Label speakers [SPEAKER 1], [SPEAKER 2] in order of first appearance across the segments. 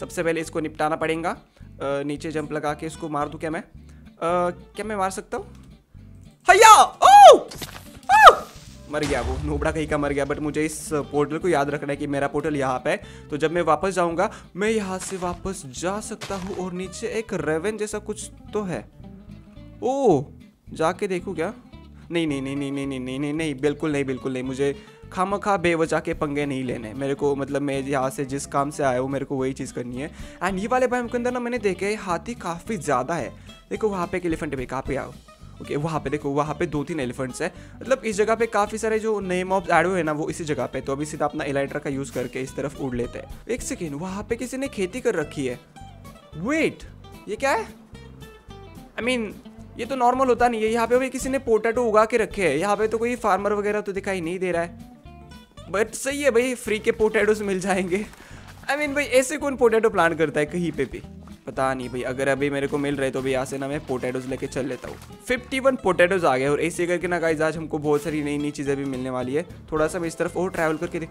[SPEAKER 1] सबसे पहले इसको निपटाना पड़ेगा नीचे जंप लगा के इसको मार दूँ क्या मैं अ, क्या मैं मार सकता हूँ हैया ओ आ! मर गया वो नोबड़ा कहीं का मर गया बट मुझे इस पोर्टल को याद रखना है कि मेरा पोर्टल यहाँ पे है तो जब मैं वापस जाऊँगा मैं यहाँ से वापस जा सकता हूँ और नीचे एक रेवन जैसा कुछ तो है ओ जाके देखूँ क्या नहीं नहीं नहीं नहीं नहीं नहीं नहीं नहीं बिल्कुल नहीं बिल्कुल नहीं मुझे खाम खा बेवजह के पंगे नहीं लेने। मेरे को मतलब मैं यहाँ से जिस काम से आया हूँ मेरे को वही चीज़ करनी है। एंड ये वाले बाइम के अंदर ना मैंने देखे हाथी काफ़ी ज़्यादा है। देखो वहाँ पे एक एलिफेंट भाई कहाँ पे आओ? ओके okay, वहाँ पे देखो वहाँ पे दो तीन एलिफेंट्स है। मतलब इस जगह पे काफ़ी सारे जो नए मॉब्स ऐड हुए ना वो इसी जगह पे। तो अभी सीधा अपना इलाइट्रा का यूज़ करके इस तरफ़ उड़ लेते हैं। एक सेकेंड वहाँ पे किसी ने खेती कर रखी है। वेट ये क्या है? आई I मीन mean, ये तो नॉर्मल होता नहीं है। यहाँ पे भी किसी ने पोटैटो उगा के रखे है। यहाँ पे तो कोई फार्मर वगैरह तो दिखाई नहीं दे रहा है। बट सही है भाई फ्री के पोटैटोज मिल जाएँगे। आई I मीन mean, भाई ऐसे कौन पोटैटो प्लान करता है कहीं पे भी? पता नहीं भाई अगर अभी मेरे को मिल रहे तो भी यहाँ से ना मैं पोटैटोज लेके चल लेता हूँ। फिफ्टी वन पोटैटोज आ गए और ऐसे करके ना गाइज़ आज हमको बहुत सारी नई नई चीज़ें भी मिलने वाली है। थोड़ा सा मैं इस तरफ़ और ट्रैवल करके देख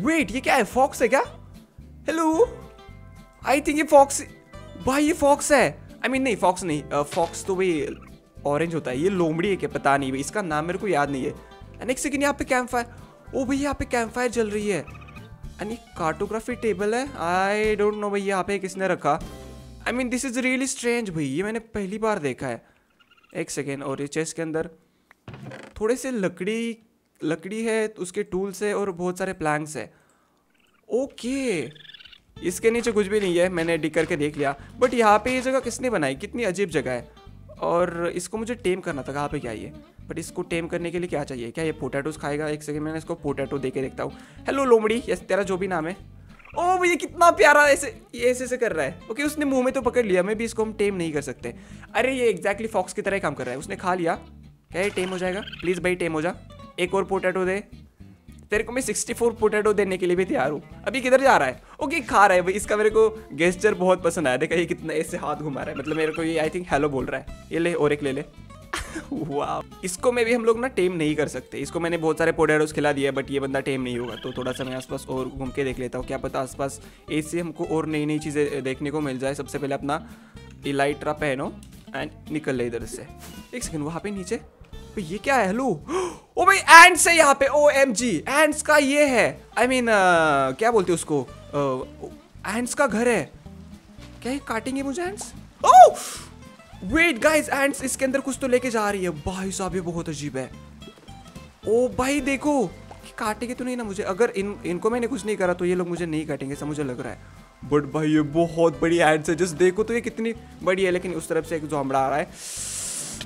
[SPEAKER 1] वेट ये क्या है? फॉक्स है क्या? हेलो आई थिंक ये फॉक्स भाई ये फॉक्स है। आई I मीन mean, नहीं फॉक्स नहीं फॉक्स तो भाई ऑरेंज होता है। ये लोमड़ी है क्या? पता नहीं भाई इसका नाम मेरे को याद नहीं है। एक सेकेंड यहाँ पे कैंप फायर ओ भैया, यहाँ पे कैंप फायर जल रही है। एंड ये कार्टोग्राफी टेबल है। आई डोंट नो भाई यहाँ पे किसने रखा? I mean this is really strange भाई, ये मैंने पहली बार देखा है। एक सेकेंड और ये चेस्ट के अंदर थोड़े से लकड़ी लकड़ी है, उसके टूल्स है, और बहुत सारे प्लैंक्स है। ओके इसके नीचे कुछ भी नहीं है, मैंने डिक करके देख लिया। बट यहाँ पे ये जगह किसने बनाई? कितनी अजीब जगह है। और इसको मुझे टेम करना था, कहाँ पे क्या ये? बट इसको टेम करने के लिए क्या चाहिए? क्या ये पोटैटोज खाएगा? एक सेकंड मैंने इसको पोटैटो दे के देखता हूँ। हेलो लोमड़ी। यस तेरा जो भी नाम है। ओ भैया कितना प्यारा ऐसे, ये ऐसे ऐसे कर रहा है। ओके उसने मुँह में तो पकड़ लिया। मैं भी इसको हम टेम नहीं कर सकते। अरे, ये एग्जैक्टली फॉक्स की तरह काम कर रहा है। उसने खा लिया। क्या ये टेम हो जाएगा? प्लीज़ भाई टेम हो जा। एक और पोटैटो दे। तेरे को मैं 64 पोटैटो देने के लिए भी तैयार हूँ। अभी किधर जा रहा है? ओके खा रहा है। भाई, इसका मेरे को गेस्चर बहुत पसंद आया। देखा ये कितना ऐसे हाथ घुमा रहा है। मतलब मेरे को ये आई थिंक हेलो बोल रहा है। ये ले, और एक ले ले। वाह। इसको में भी हम लोग ना टेम नहीं कर सकते। इसको मैंने बहुत सारे पोटैटोज खिला दिए बट ये बंदा टेम नहीं होगा। तो थोड़ा सा मैं आसपास और घूम के देख लेता हूँ। क्या पता आसपास ऐसे हमको और नई नई चीज़ें देखने को मिल जाए। सबसे पहले अपना इलाइट्रा पहनो एंड निकल ले इधर से। एक सेकंड वहाँ पे नीचे? भाई ये क्या है? हेलो ओ भाई एंड्स है यहाँ पे। ओ एम जी एंड्स का ये है। I I mean mean, uh, क्या बोलते उसको? एंड्स uh, का घर है। क्या ये काटेंगे मुझे ants oh wait guys ants इसके अंदर कुछ तो लेके जा रही है। भाई साहब, ये बहुत अजीब है। ओ भाई, देखो काटेंगे तो नहीं ना मुझे। अगर इन, इनको मैंने कुछ नहीं करा तो ये लोग मुझे नहीं काटेंगे, ऐसा मुझे लग रहा है। बट भाई, ये बहुत बड़ी एंड्स है। जस्ट देखो तो ये कितनी बड़ी है, लेकिन उस तरफ़ से एक जोमड़ा आ रहा है।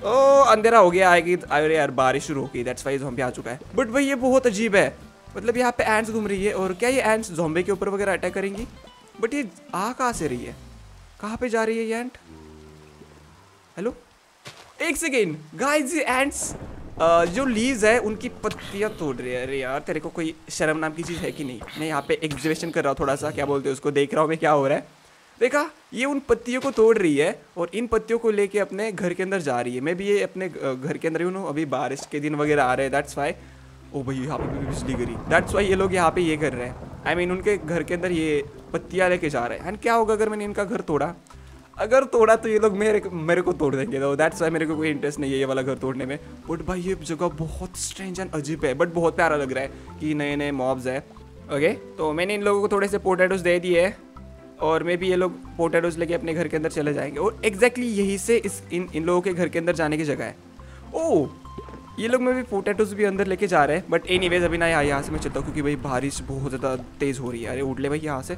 [SPEAKER 1] ओ, अंधेरा हो गया, आएगी अरे यार, बारिश शुरू हो गई। दैट्स वाई जोम्बी आ चुका है। बट भाई, ये बहुत अजीब है। मतलब यहाँ पे एंड्स घूम रही है, और क्या ये एंड्स जोम्बे के ऊपर वगैरह अटैक करेंगी? बट ये आ कहाँ से रही है? कहाँ पे जा रही है ये एंट हेलो एक सेकेंड गाइस ये एंट्स जो लीव्स है उनकी पत्तियाँ तोड़ रही है। अरे यार तेरे को कोई शर्म नाम की चीज़ है कि नहीं? मैं यहाँ पे एग्जिबिशन कर रहा हूँ थोड़ा सा क्या बोलते हैं उसको? देख रहा हूँ मैं क्या हो रहा है। देखा ये उन पत्तियों को तोड़ रही है और इन पत्तियों को लेके अपने घर के अंदर जा रही है। मैं भी ये अपने घर के अंदर ही हूँ अभी बारिश के दिन वगैरह आ रहे हैं दैट्स वाई ओ भाई यहाँ पे भी बिजली गिरी। दैट्स वाई ये लोग यहाँ पे ये कर रहे हैं। आई I मीन mean, उनके घर के अंदर ये पत्तियाँ लेके जा रहे हैं। एंड क्या होगा अगर मैंने इनका घर तोड़ा? अगर तोड़ा तो ये लोग मेरे मेरे को तोड़ देंगे तो दैट्स वाई मेरे को कोई इंटरेस्ट नहीं है ये वाला घर तोड़ने में. बट भाई, ये जगह बहुत स्ट्रेंज एंड अजीब है बट बहुत प्यारा लग रहा है कि नए नए मॉब्स है. ओके तो मैंने इन लोगों को थोड़े से पोटैटोज दे दिए और मे भी ये लोग पोटैटोज लेके अपने घर के अंदर चले जाएँगे. और एग्जैक्टली exactly यही से इस इन इन लोगों के घर के अंदर जाने की जगह है. ओह ये लोग में भी पोटैटोज भी अंदर लेके जा रहे हैं बट एनी वेज अभी ना यहाँ यहाँ से मैं चलता हूँ, क्योंकि भाई बारिश बहुत ज़्यादा तेज़ हो रही है. अरे, उठ ले भाई यहाँ से.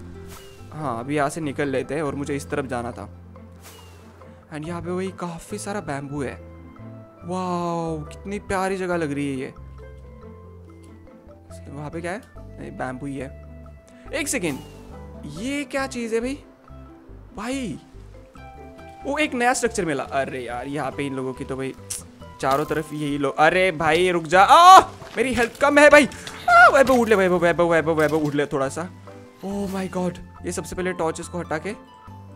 [SPEAKER 1] हाँ अभी यहाँ से निकल लेते हैं, और मुझे इस तरफ़ जाना था. एंड यहाँ पे वही काफ़ी सारा बैम्बू है। वाह कितनी प्यारी जगह लग रही है ये। वहाँ पे क्या है? नहीं बैम्बू ही है। एक सेकेंड ये क्या चीज़ है भाई? भाई, वो एक नया स्ट्रक्चर मिला। अरे यार, यहाँ पे इन लोगों की तो भाई चारों तरफ़ यही लोग अरे भाई, रुक जा। आ, मेरी हेल्थ कम है भाई। वैभव उठ ले, वैभव वैभव वैभव वैभव उठ ले थोड़ा सा। ओह माय गॉड ये सबसे पहले टॉर्चेस को हटा के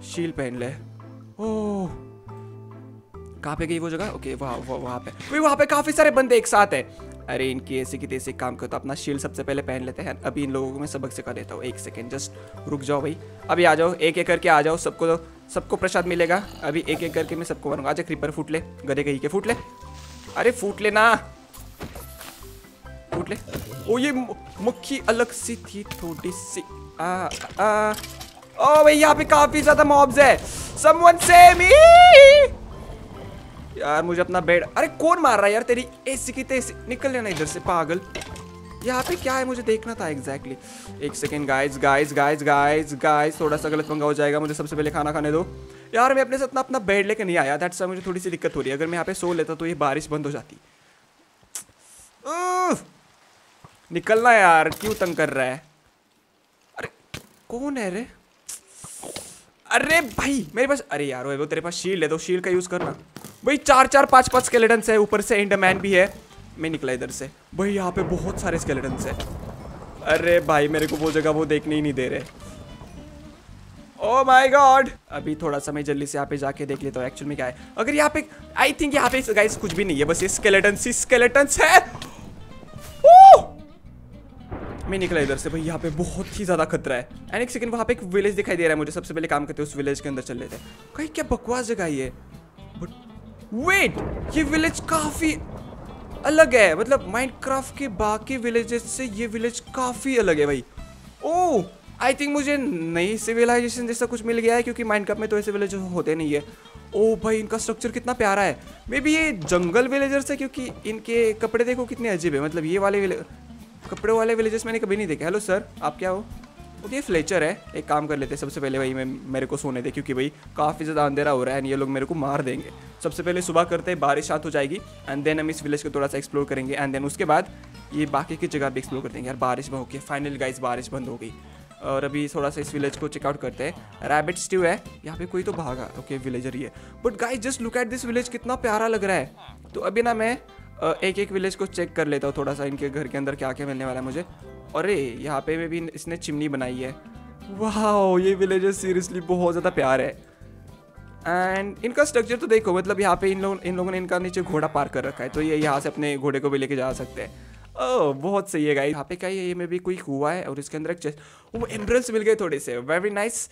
[SPEAKER 1] शील पहन ले। ओह कहाँ पे गई वो जगह? ओके वहाँ वहाँ पे। भाई, वहाँ पे काफ़ी सारे बंदे एक साथ है। अरे, इनकी ऐसे की तैसे काम करता अपना शील्ड सबसे पहले पहन लेते हैं। अभी इन लोगों को मैं सबक सिखा देता हूँ। एक सेकेंड जस्ट रुक जाओ भाई। अभी आ जाओ एक एक करके आ जाओ। सबको सबको प्रसाद मिलेगा। अभी एक एक करके मैं सबको मारूँगा। आजा क्रीपर फूट ले। गधे कहीं के फूट ले। अरे, फूट ले ना। फूट ले। ओ, ये मक्खी अलग सी थी थोड़ी सी। आ आ। ओ, भाई, यहाँ पे काफ़ी ज़्यादा मॉब्स है। समवन से मी यार, मुझे अपना बेड अरे, कौन मार रहा है यार? तेरी ऐसी की तेसी निकल लेना इधर से, पागल। यहाँ पे क्या है? मुझे देखना था एग्जैक्टली exactly. एक second guys guys guys guys guys थोड़ा सा गलत पंगा हो जाएगा मुझे, सबसे पहले खाना खाने दो। यार, मैं अपने साथ अपना बेड लेके नहीं आया दैट्स मुझे थोड़ी सी दिक्कत हो रही है। अगर मैं यहाँ पे सो लेता तो ये बारिश बंद हो जाती। निकलना यार, क्यों तंग कर रहा है? अरे, कौन है रे? अरे भाई, मेरे पास अरे यार वो तेरे पास शील्ड है तो शील्ड का यूज़ करना। भाई, चार चार, पाँच पाँच स्केलेटन्स है। ऊपर से इंडरमैन भी है। मैं निकला इधर से। भाई, यहाँ पे बहुत सारे स्केलेटन्स है। अरे भाई, मेरे को वो जगह वो देखने ही नहीं दे रहे। ओ माय गॉड अभी थोड़ा सा मैं जल्दी से यहाँ पे जाके देख लेता हूँ एक्चुअल में क्या है। अगर यहाँ पे आई थिंक यहाँ पे गाइस कुछ भी नहीं है। बस ये स्केलेटन सी स्केलेटन्स है। मैं निकला इधर से। भाई, यहाँ पे बहुत ही ज़्यादा खतरा है। एंड एक सेकंड वहाँ पे एक विलेज दिखाई दे रहा है मुझे। सबसे पहले काम करते हैं, उस विलेज के अंदर चल लेते हैं। कहीं क्या बकवास जगह ये। बट वेट ये विलेज काफ़ी अलग है। मतलब माइनक्राफ्ट के बाकी विलेजेस से ये विलेज काफ़ी अलग है भाई। ओ आई थिंक मुझे नई सिविलाइजेशन जैसा कुछ मिल गया है, क्योंकि माइनक्राफ्ट में तो ऐसे विलेज होते नहीं है। ओ भाई, इनका स्ट्रक्चर कितना प्यारा है। मे बी ये जंगल विलेजर्स है, क्योंकि इनके कपड़े देखो कितने अजीब है। मतलब ये वाले कपड़े वाले विलेजेस मैंने कभी नहीं देखे। हेलो सर आप क्या हो? ओके ये फ्लेचर है। एक काम कर लेते हैं, सबसे पहले भाई मैं, मेरे को सोने दे, क्योंकि भाई काफ़ी ज़्यादा अंधेरा हो रहा है एंड ये लोग मेरे को मार देंगे। सबसे पहले सुबह करते हैं, बारिश शांत हो जाएगी एंड देन हम इस विलेज को थोड़ा सा एक्सप्लोर करेंगे एंड देन उसके बाद ये बाकी की जगह भी एक्सप्लोर कर देंगे। यार, बारिश होगी फाइनल गाइस बारिश बंद हो गई। और अभी थोड़ा सा इस विलेज को चेकआउट करते हैं। रैबिट स्ट्यू है, यहाँ पे कोई तो भागा ओके विलेजर ही है। But guys just look at this village कितना प्यारा लग रहा है। तो अभी ना मैं एक एक विलेज को चेक कर लेता हूँ, थोड़ा सा इनके घर के अंदर क्या क्या मिलने वाला है मुझे। अरे, यहाँ पे भी इसने चिमनी बनाई है। वाह ये विलेजर सीरियसली बहुत ज़्यादा प्यार है। एंड इनका स्ट्रक्चर तो देखो मतलब यहाँ पे इन लोग, इन लोगों ने इनका नीचे घोड़ा पार कर रखा है तो ये यहाँ से अपने घोड़े को भी लेके जा सकते हैं। ओह, बहुत सही है गाइस यहाँ पे क्या है ये में भी कोई कुआ है और इसके अंदर एक चेस्ट वो एम्ब्रल्स मिल गए थोड़े से। वेरी नाइस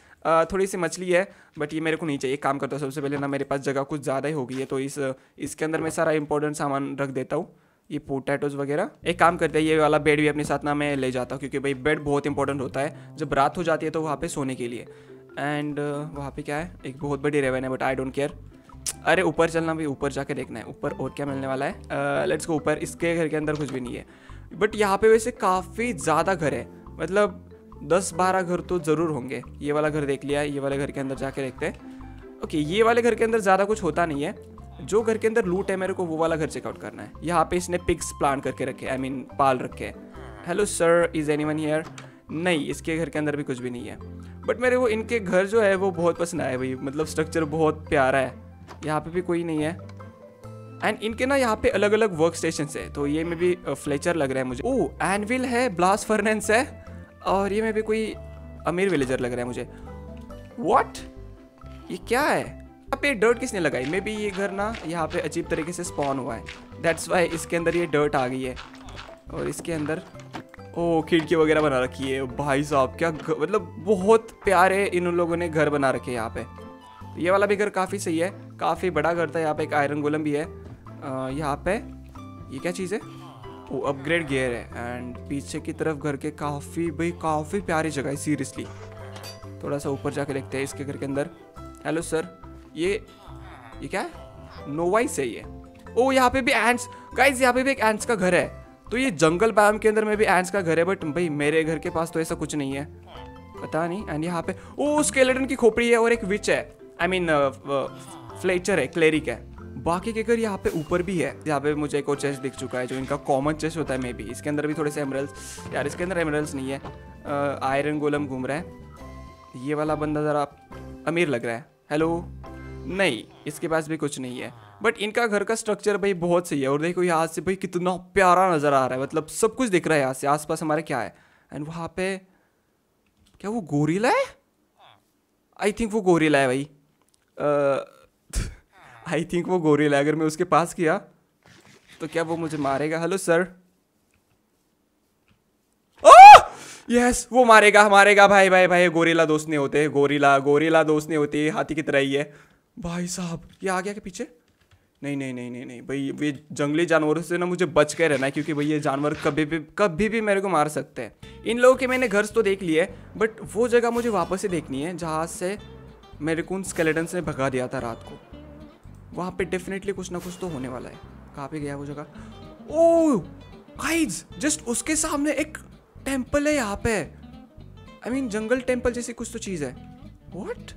[SPEAKER 1] थोड़ी सी मछली है बट ये मेरे को नहीं चाहिए। काम करता सबसे पहले ना मेरे पास जगह कुछ ज़्यादा ही हो गई है तो इस, इसके अंदर मैं सारा इंपॉर्टेंट सामान रख देता हूँ। ये पोटैटोज वगैरह। एक काम करते हैं ये वाला बेड भी अपने साथ ना मैं ले जाता हूँ क्योंकि भाई बेड बहुत इंपॉर्टेंट होता है। जब रात हो जाती है तो वहाँ पे सोने के लिए। एंड uh, वहाँ पे क्या है एक बहुत बड़ी रेवन है बट आई डोंट केयर अरे ऊपर चलना भाई ऊपर जाके देखना है। ऊपर और क्या मिलने वाला है? लेट्स uh, को ऊपर। इसके घर के अंदर कुछ भी नहीं है। बट यहाँ पे वैसे काफ़ी ज़्यादा घर है। मतलब दस बारह घर तो ज़रूर होंगे। ये वाला घर देख लिया ये वाले घर के अंदर जाके देखते हैं। ओके ये वाले घर के अंदर ज़्यादा कुछ होता नहीं है। जो घर के अंदर लूट है, मेरे को वो वाला घर चेकआउट करना है। यहाँ पे इसने पिग्स प्लांट करके रखे आई मीन पाल रखे हैं। Hello sir is anyone here नहीं, इसके घर के अंदर भी कुछ भी नहीं है। बट मेरे को इनके घर जो है, वो बहुत पसंद आया भाई। मतलब स्ट्रक्चर बहुत प्यारा है। यहाँ पे भी कोई नहीं है। एंड इनके ना यहाँ पे अलग अलग वर्क स्टेशन है। तो ये में भी फ्लेचर लग रहा है मुझे। ओ एनविल है ब्लास्ट फर्नेंस है। और ये में भी कोई अमीर विलेजर लग रहा है मुझे। वॉट ये क्या है? यहाँ पे डर्ट किसने लगाई? मे बी ये घर ना यहाँ पे अजीब तरीके से स्पॉन हुआ है। दैट्स वाई इसके अंदर ये डर्ट आ गई है। और इसके अंदर, ओ, खिड़की वगैरह बना रखी है। भाई साहब, क्या मतलब बहुत प्यारे इन लोगों ने घर बना रखे यहाँ पे। ये वाला भी घर काफ़ी सही है। काफ़ी बड़ा घर था। यहाँ पे एक आयरन गोलम भी है। यहाँ पे, ये क्या चीज़ है? वो अपग्रेड गियर है। एंड पीछे की तरफ़ घर के काफ़ी, भाई काफ़ी प्यारी जगह है सीरियसली थोड़ा सा ऊपर जाके देखते हैं इसके घर के अंदर। हेलो सर ये ये क्या? है नोवाइस है ये। ओ, यहाँ पे भी एंड्स गाइस यहाँ पे भी एक एंड्स का घर है। तो ये जंगल बैम के अंदर में भी एंड्स का घर है बट भाई मेरे घर के पास तो ऐसा कुछ नहीं है। पता नहीं एंड यहाँ पे, ओ स्केलेटन की खोपड़ी है और एक विच है। आई मीन फ्लेचर है क्लेरिक है। बाकी के घर यहाँ पे ऊपर भी है। यहाँ पे मुझे एक और चेस्ट दिख चुका है, जो इनका कॉमन चेस्ट होता है मे बी इसके अंदर भी थोड़े से एमरल्स यार, इसके अंदर एमरल्स नहीं है। आयरन गोलम घूम रहा है। ये वाला बंदा ज़रा अमीर लग रहा है। हेलो नहीं इसके पास भी कुछ नहीं है। बट इनका घर का स्ट्रक्चर भाई बहुत सही है और देखो यहाँ से भाई कितना प्यारा नज़र आ रहा है मतलब सब कुछ दिख रहा है यहाँ से आसपास हमारे क्या है? एंड वहाँ पे क्या वो गोरीला है? आई थिंक वो गोरीला है भाई। आई uh, थिंक वो गोरीला है अगर मैं उसके पास किया तो क्या वो मुझे मारेगा? हेलो सर यस yes, वो मारेगा मारेगा भाई भाई भाई गोरीला दोस्त नहीं होते गोरीला गोरीला दोस्त नहीं होते हाथी की तरह ही है। भाई साहब, ये आ गया के पीछे? नहीं नहीं नहीं नहीं नहीं, भाई, ये जंगली जानवरों से ना मुझे बच के रहना है, क्योंकि भाई ये जानवर कभी भी कभी भी मेरे को मार सकते हैं। इन लोगों के मैंने घर तो देख लिए बट वो जगह मुझे वापस से देखनी है, जहाँ से मेरे को उन स्केलेटन्स ने भगा दिया था रात को। वहाँ पे डेफिनेटली कुछ ना कुछ तो होने वाला है। कहाँ पे गया वो जगह? ओ गाइस जस्ट उसके सामने एक टेंपल है यहाँ पे। आई मीन जंगल टेंपल जैसी कुछ तो चीज़ है। व्हाट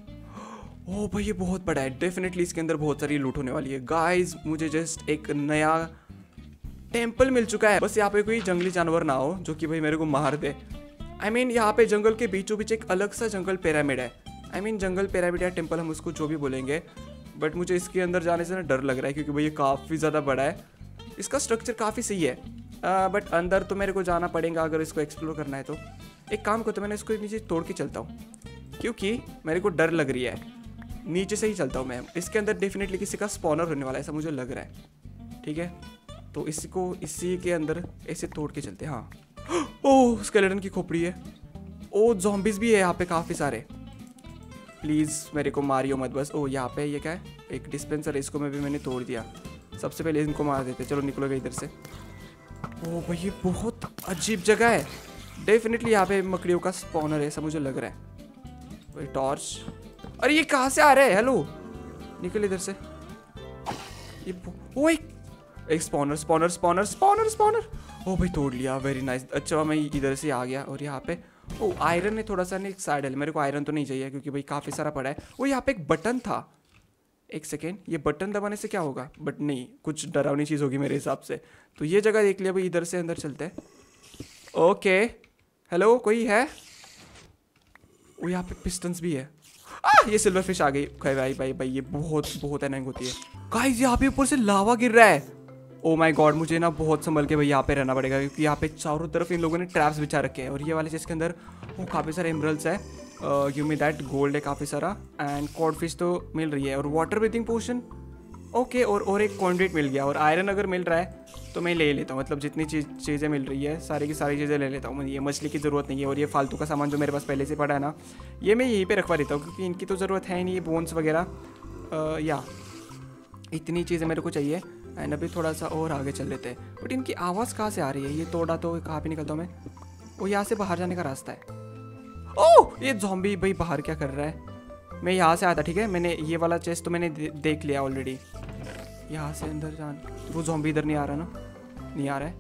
[SPEAKER 1] ओ भाई ये बहुत बड़ा है। डेफिनेटली इसके अंदर बहुत सारी लूट होने वाली है। गाइस मुझे जस्ट एक नया टेंपल मिल चुका है। बस यहाँ पे कोई जंगली जानवर ना हो जो कि भाई मेरे को मार दे। आई I मीन mean, यहाँ पे जंगल के बीचों बीच एक अलग सा जंगल पिरामिड है। आई I मीन mean, जंगल पिरामिड या टेंपल हम उसको जो भी बोलेंगे। बट मुझे इसके अंदर जाने से ना डर लग रहा है क्योंकि भाई ये काफ़ी ज़्यादा बड़ा है। इसका स्ट्रक्चर काफ़ी सही है। बट uh, अंदर तो मेरे को जाना पड़ेगा अगर इसको एक्सप्लोर करना है तो। एक काम करता मैंने इसको नीचे तोड़ के चलता हूँ। क्योंकि मेरे को डर लग रही है। नीचे से ही चलता हूँ मैं। इसके अंदर डेफिनेटली किसी का स्पॉनर होने वाला है, ऐसा मुझे लग रहा है। ठीक है? तो इसको इसी के अंदर ऐसे तोड़ के चलते हैं हाँ। ओह स्केलेटन की खोपड़ी है। ओ जॉम्बिस भी है यहाँ पे काफ़ी सारे। प्लीज़ मेरे को मारियो मत बस। ओ यहाँ पे ये क्या है? एक डिस्पेंसर है, इसको मैं भी मैंने तोड़ दिया। सबसे पहले इनको मार देते चलो, निकलोगे इधर से। ओ भाई, ये बहुत अजीब जगह है। डेफिनेटली यहाँ पे मकड़ियों का स्पॉनर है, ऐसा मुझे लग रहा है। टॉर्च अरे ये कहाँ से आ रहे हैं? हेलो निकल इधर से। ये ओ एक एक spawner spawner spawner spawner spawner ओ भाई, तोड़ लिया। वेरी नाइस अच्छा मैं इधर से आ गया और यहाँ पे ओ आयरन है थोड़ा सा नहीं साइड है मेरे को आयरन तो नहीं चाहिए क्योंकि भाई काफ़ी सारा पड़ा है। वो यहाँ पे एक बटन था। एक सेकेंड ये बटन दबाने से क्या होगा? बट नहीं, कुछ डरावनी चीज़ होगी मेरे हिसाब से। तो ये जगह देख लिया भाई, इधर से अंदर चलते हैं। ओके हेलो कोई है? वो यहाँ पे पिस्टन्स भी है। आ, ये सिल्वर फ़िश आ गई। भाई भाई भाई भाई ये बहुत बहुत एनंग होती है। गाइस यहाँ पे ऊपर से लावा गिर रहा है। ओ माय गॉड मुझे ना बहुत संभल के भाई यहाँ पे रहना पड़ेगा क्योंकि यहाँ पे चारों तरफ़ इन लोगों ने ट्रैप्स बिछा रखे हैं। और ये वाले चीज़ के अंदर वो काफ़ी सारे एमरल्स है। यू मी दैट गोल्ड है काफ़ी सारा। एंड कॉड फ़िश तो मिल रही है। और वाटर ब्रीथिंग पोशन ओके, और और एक कॉन्ड्रेट मिल गया, और आयरन अगर मिल रहा है तो मैं ले लेता हूँ। मतलब जितनी चीज़ चीज़ें मिल रही है, सारी की सारी चीज़ें ले लेता हूँ। ये मछली की ज़रूरत नहीं है, और ये फालतू का सामान जो मेरे पास पहले से पड़ा है ना, ये मैं यहीं पे रखवा देता हूँ, क्योंकि इनकी तो ज़रूरत है नहीं, ये बोन्स वगैरह। या, इतनी चीज़ें मेरे को चाहिए एंड अभी थोड़ा सा और आगे चल लेते हैं। बट इनकी आवाज़ कहाँ से आ रही है? ये तोड़ा तो कहाँ पर निकलता हूँ मैं? वो यहाँ से बाहर जाने का रास्ता है। ओह, ये जॉम्बी भाई बाहर क्या कर रहा है? मैं यहाँ से आया था, ठीक है? मैंने ये वाला चेस्ट तो मैंने देख लिया ऑलरेडी यहाँ से अंदर जान वो जॉम्बी इधर नहीं आ रहा ना? नहीं आ रहा है?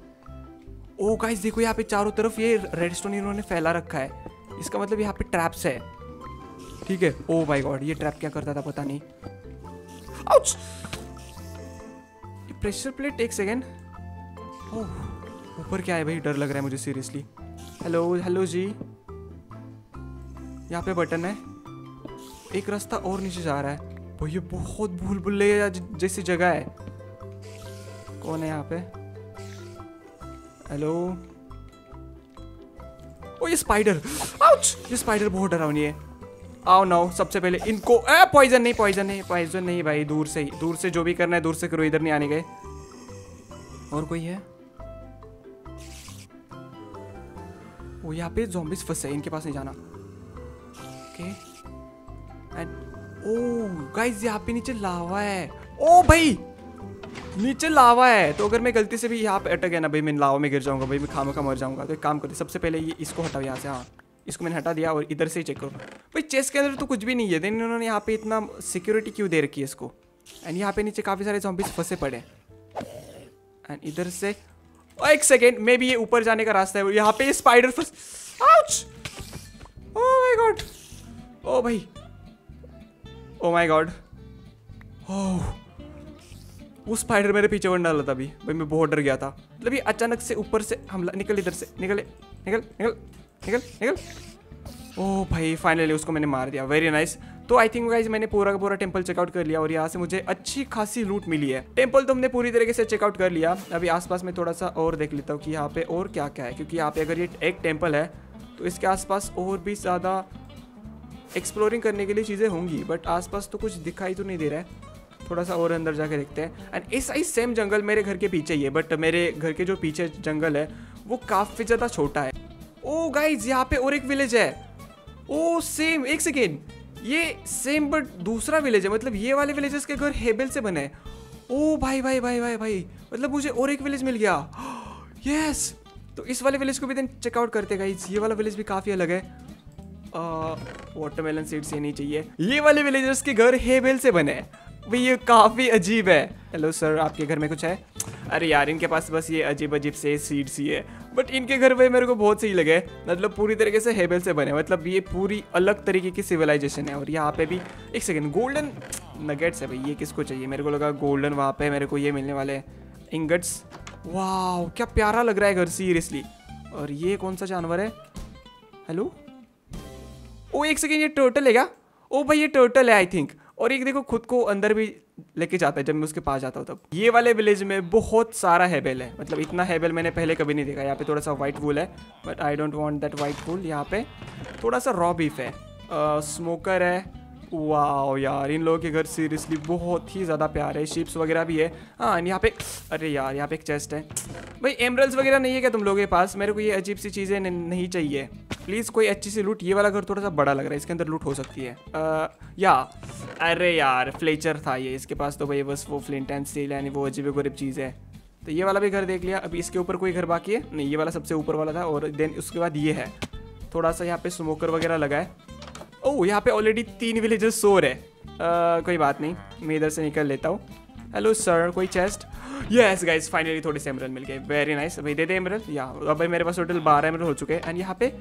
[SPEAKER 1] ओ गाइस देखो यहाँ पे चारों तरफ़ ये रेड स्टोन इन्होंने फैला रखा है। इसका मतलब यहाँ पे ट्रैप्स है। ठीक है? ओ माय गॉड ये ट्रैप क्या करता था पता नहीं। आउच प्रेशर प्लेट एक सेकेंड ओह ऊपर क्या है भाई? डर लग रहा है मुझे सीरियसली हेलो हेलो जी। यहाँ पे बटन है। एक रास्ता और नीचे जा रहा है। भाई ये बहुत भूल भुलैया जैसी जगह है। कौन है यहाँ पे? हेलो ओ, ये स्पाइडर आउच ये स्पाइडर बहुत डरावनी है। आओ नाओ, सबसे पहले इनको ए पॉइजन नहीं पॉइजन नहीं पॉइजन नहीं भाई, दूर से ही। दूर से जो भी करना है, दूर से करो, इधर नहीं आने गए। और कोई है? वो यहाँ पे जॉम्बिस फंसे इनके पास नहीं जाना। ओके एंड ओ गाइस यहाँ पे नीचे लावा है। ओ भाई, नीचे लावा है। तो अगर मैं गलती से भी यहाँ पे अटक गया ना, भाई, मैं लावा में गिर जाऊँगा, भाई, मैं खामा खा मर जाऊँगा। तो एक काम करते सबसे पहले ये इसको हटाओ यहाँ से हाँ। इसको मैंने हटा दिया और इधर से ही चेक करो। भाई चेस के अंदर तो कुछ भी नहीं है। देन इन्होंने यहाँ पे इतना सिक्योरिटी क्यों दे रखी है इसको? एंड यहाँ पे नीचे काफ़ी सारे जॉम्बिस फंसे पड़े एंड इधर से ओ एक सेकेंड मे भी ये ऊपर जाने का रास्ता है। यहाँ पे स्पाइडर फंस आउच माय गॉड ओ भाई ओ माय गॉड ओह वो स्पाइडर मेरे पीछे बन डाला था अभी। भाई मैं बहुत डर गया था। मतलब ये अचानक से ऊपर से हमला निकल, इधर से। निकले, निकल निकल निकल निकल। ओह भाई फाइनली उसको मैंने मार दिया। वेरी नाइस तो आई थिंक गाइज़ मैंने पूरा का पूरा टेंपल चेकआउट कर लिया और यहाँ से मुझे अच्छी खासी लूट मिली है। टेंपल तो हमने पूरी तरीके से चेकआउट कर लिया। अभी आसपास में थोड़ा सा और देख लेता हूँ कि यहाँ पे और क्या क्या है। क्योंकि यहाँ पे अगर ये एक टेंपल है तो इसके आसपास और भी ज़्यादा एक्सप्लोरिंग करने के लिए चीज़ें होंगी बट आसपास तो कुछ दिखाई तो नहीं दे रहा है। थोड़ा सा और अंदर जाके देखते हैं। एंड ऐसा ही सेम जंगल मेरे घर के पीछे ही है बट मेरे घर के जो पीछे जंगल है, वो काफ़ी ज़्यादा छोटा है। ओ गाइज़ यहाँ पे और एक विलेज है। ओ सेम एक सेकेंड ये सेम बट दूसरा विलेज है। मतलब ये वाले विलेजेस के घर हेबल से बने हैं। ओ भाई भाई भाई भाई भाई। मतलब मुझे और एक विलेज मिल गया। यस तो इस वाले विलेज को भी दिन चेकआउट करते गाइज़ ये वाला विलेज भी काफ़ी अलग है। वाटरमेलन सीड्स ये नहीं चाहिए। ये वाले विलेजर्स के घर हेबेल से बने भाई ये काफ़ी अजीब है। हेलो सर आपके घर में कुछ है? अरे यार, इनके पास बस ये अजीब अजीब से सीड्स ही है। बट इनके घर भाई मेरे को बहुत सही लगे। मतलब पूरी तरीके से हेबेल से बने मतलब ये पूरी अलग तरीके की सिविलाइजेशन है। और यहाँ पे भी एक सेकेंड गोल्डन नगेट्स है भाई। ये किसको चाहिए? मेरे को लगा गोल्डन वहाँ पे मेरे को ये मिलने वाले इंगट्स वाह क्या प्यारा लग रहा है घर सीरियसली और ये कौन सा जानवर है? हेलो ओ एक सेकेंड ये टोटल है क्या? ओ भाई ये टोटल है आई थिंक और एक देखो, खुद को अंदर भी लेके जाता है, जब मैं उसके पास जाता हूँ तब। ये वाले विलेज में बहुत सारा हैबेल है। मतलब इतना हैबेल मैंने पहले कभी नहीं देखा। यहाँ पे थोड़ा सा व्हाइट वूल है but I don't want that white wool यहाँ पे। थोड़ा सा रॉ बीफ है। स्मोकर है वाह यार इन लोगों के घर सीरियसली बहुत ही ज़्यादा प्यार है। शिप्स वगैरह भी है। हाँ यहाँ पे अरे यार यहाँ पे एक चेस्ट है। भाई एमरल्स वगैरह नहीं है क्या तुम लोगों के पास? मेरे को ये अजीब सी चीज़ें नहीं चाहिए। प्लीज़ कोई अच्छी सी लूट ये वाला घर थोड़ा सा बड़ा लग रहा है इसके अंदर लूट हो सकती है। आ, या अरे यार फ्लेचर था ये इसके पास तो भाई बस वो फ्लिंट एंड स्टील यानी वो अजीब गरीब चीज़ है। तो ये वाला भी घर देख लिया। अभी इसके ऊपर कोई घर बाकी है? नहीं ये वाला सबसे ऊपर वाला था और देन उसके बाद ये है। थोड़ा सा यहाँ पे स्मोकर वगैरह लगा है। ओह, यहाँ पे ऑलरेडी तीन विलेजर्स सो रहे कोई बात नहीं, मैं इधर से निकल लेता हूँ। हेलो सर कोई चेस्ट यस गाइस फाइनली थोड़े से एमरल मिल गए। वेरी नाइस भाई, दे दे एमरल या, अब भाई, मेरे पास टोटल बारह एमरल हो चुके हैं। एंड यहाँ पे,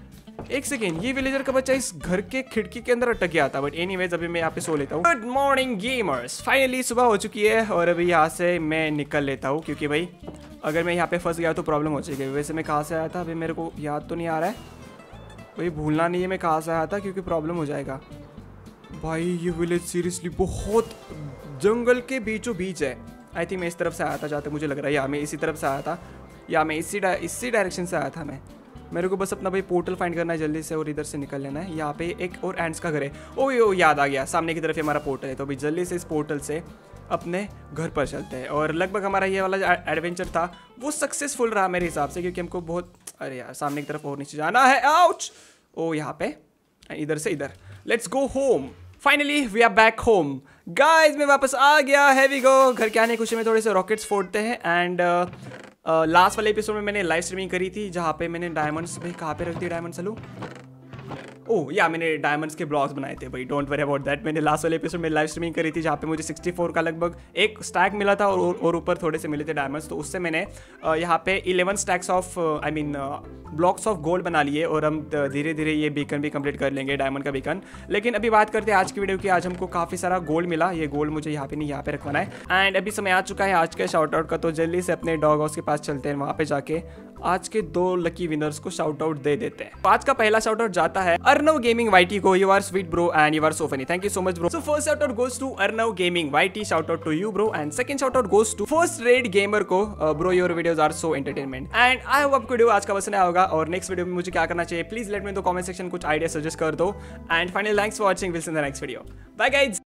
[SPEAKER 1] एक सेकेंड ये विलेजर का बच्चा इस घर के खिड़की के अंदर अटक गया था। बट एनी वेज अभी मैं यहाँ पे सो लेता हूँ। गुड मॉर्निंग गेमर्स फाइनली सुबह हो चुकी है और अभी यहाँ से मैं निकल लेता हूँ। क्योंकि भाई, अगर मैं यहाँ पे फंस गया तो प्रॉब्लम हो जाएगी। वैसे मैं कहाँ से आया था? अभी मेरे को याद तो नहीं आ रहा है। भाई भूलना नहीं है, मैं कहाँ से आया था, क्योंकि प्रॉब्लम हो जाएगा। भाई, ये विलेज सीरियसली बहुत जंगल के बीचों बीच है। आई थिंक मैं इस तरफ़ से आया था, जहाँ तक मुझे लग रहा है, या मैं इसी तरफ़ से आया था, या मैं इसी इसी डायरेक्शन से आया था मैं। मेरे को बस अपना भाई पोर्टल फाइंड करना है, जल्दी से, और इधर से निकल लेना है। यहाँ पे एक और एंड्स का घर है। ओ, यो, याद आ गया, सामने की तरफ़ ही हमारा पोर्टल है। तो अभी जल्दी से इस पोर्टल से अपने घर पर चलते हैं। और लगभग हमारा ये वाला एडवेंचर था, वो सक्सेसफुल रहा मेरे हिसाब से, क्योंकि हमको बहुत अरे यार सामने की तरफ़ और नीचे जाना है। आउच ओ यहाँ पे। इधर से इधर। Let's go home finally we are back home guys मैं वापस आ गया। है वी गो घर के आने खुशी में थोड़े से रॉकेट्स फोड़ते हैं। एंड लास्ट uh, uh, वाले एपिसोड में मैंने लाइव स्ट्रीमिंग करी थी जहाँ पे मैंने डायमंड्स भाई कहाँ पे रख दिए डायमंड सलू ओह, या मैंने डायमंड्स के ब्लॉग्स बनाए थे भाई डोंट वरी अबाउट दैट मैंने लास्ट वाले एपिसोड में लाइव स्ट्रीमिंग करी थी जहाँ पे मुझे 64 का लगभग एक स्टैक मिला था और और ऊपर थोड़े से मिले थे डायमंड्स तो उससे मैंने यहाँ पे 11 stacks of I mean blocks of gold बना लिए और हम धीरे धीरे ये बीकन भी कंप्लीट कर लेंगे डायमंड का बीकन लेकिन अभी बात करते हैं आज की वीडियो की, आज हमको काफ़ी सारा गोल्ड मिला. ये गोल्ड मुझे यहाँ पे नहीं, यहाँ पे रखवाना है. एंड अभी समय आ चुका है आज के शाउट आउट का तो जल्दी से अपने डॉग हाउस के पास चलते हैं, वहाँ पे जाके आज के दो लकी विनर्स को शाउट आउट दे देते हैं। आज का पहला शाउट आउट जाता है अर्नव गेमिंग वाईटी को। You are sweet bro and you are so funny thank you so much bro so first shout out goes to Arnav gaming YT shout out to you bro and second shout out goes to first red gamer को। Bro your videos are so entertainment and I hope आपको video आज का पसंद होगा। और next video में मुझे क्या करना चाहिए प्लीज़ लेट मी दो कमेंट सेक्शन कुछ आइडिया सजेस्ट कर दो। And final thanks for watching will in the next video bye guys